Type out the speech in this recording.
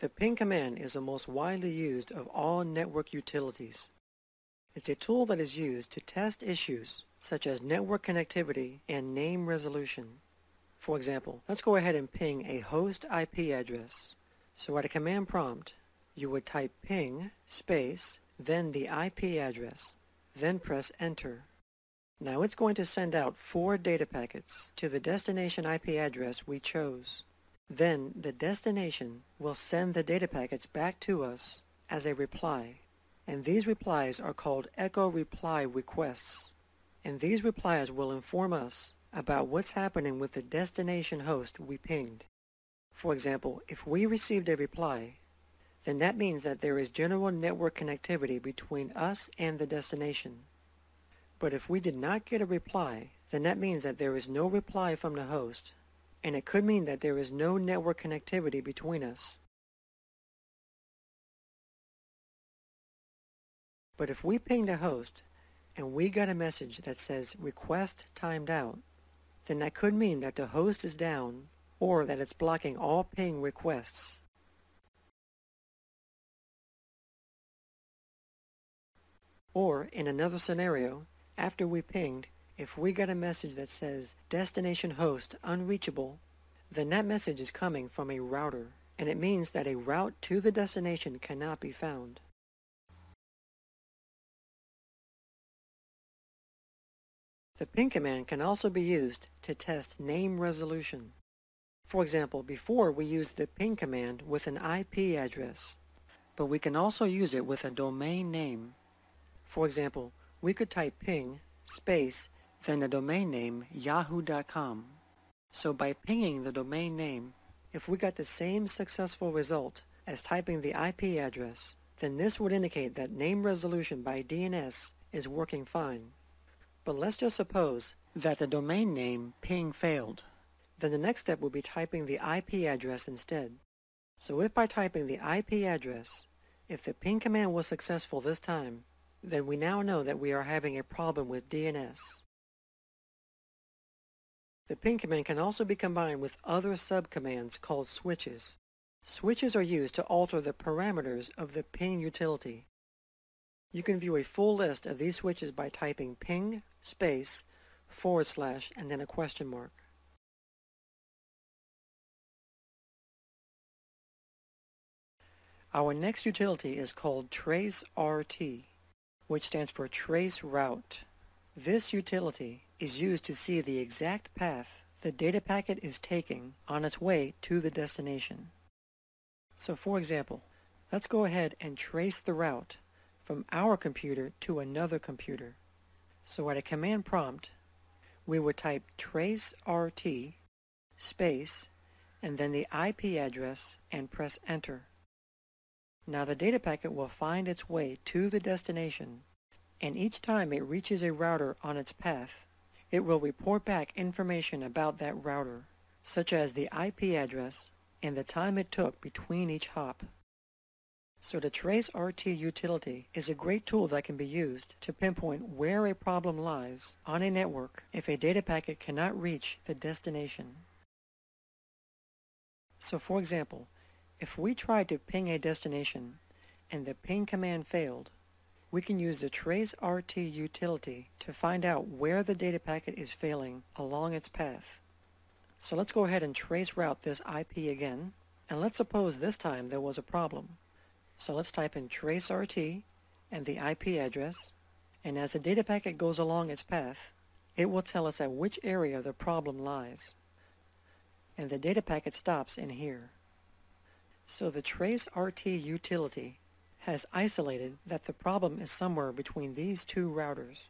The ping command is the most widely used of all network utilities. It's a tool that is used to test issues such as network connectivity and name resolution. For example, let's go ahead and ping a host IP address. So at a command prompt, you would type ping space, then the IP address, then press enter. Now it's going to send out four data packets to the destination IP address we chose. Then the destination will send the data packets back to us as a reply. And these replies are called echo reply requests. And these replies will inform us about what's happening with the destination host we pinged. For example, if we received a reply, then that means that there is general network connectivity between us and the destination. But if we did not get a reply, then that means that there is no reply from the host and it could mean that there is no network connectivity between us. But if we pinged a host and we got a message that says request timed out, then that could mean that the host is down or that it's blocking all ping requests. Or, in another scenario, after we pinged, if we get a message that says destination host unreachable, then that message is coming from a router, and it means that a route to the destination cannot be found. The ping command can also be used to test name resolution. For example, before we used the ping command with an IP address, but we can also use it with a domain name. For example, we could type ping space then the domain name yahoo.com. So by pinging the domain name, if we got the same successful result as typing the IP address, then this would indicate that name resolution by DNS is working fine. But let's just suppose that the domain name ping failed. Then the next step would be typing the IP address instead. So if by typing the IP address, if the ping command was successful this time, then we now know that we are having a problem with DNS. The ping command can also be combined with other subcommands called switches. Switches are used to alter the parameters of the ping utility. You can view a full list of these switches by typing ping space forward slash and then a question mark. Our next utility is called traceRT, which stands for trace route. This utility is used to see the exact path the data packet is taking on its way to the destination. So for example, let's go ahead and trace the route from our computer to another computer. So at a command prompt, we would type trace RT space and then the IP address and press enter. Now the data packet will find its way to the destination and each time it reaches a router on its path, it will report back information about that router, such as the IP address and the time it took between each hop. So the Trace RT utility is a great tool that can be used to pinpoint where a problem lies on a network if a data packet cannot reach the destination. So for example, if we tried to ping a destination and the ping command failed, we can use the trace RT utility to find out where the data packet is failing along its path. So let's go ahead and trace route this IP again, and let's suppose this time there was a problem. So let's type in trace RT and the IP address, and as the data packet goes along its path, it will tell us at which area the problem lies. And the data packet stops in here. So the trace RT utility has isolated that the problem is somewhere between these two routers.